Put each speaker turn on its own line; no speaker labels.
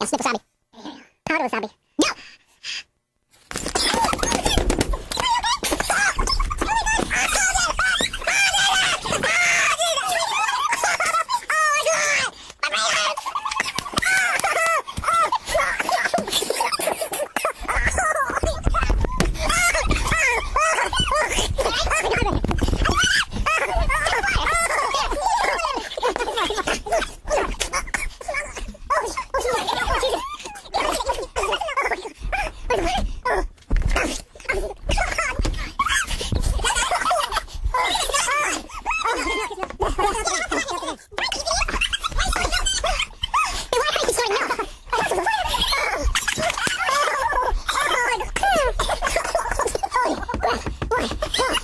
Yeah, snip wasabi. Powder wasabi. Burp! Burp!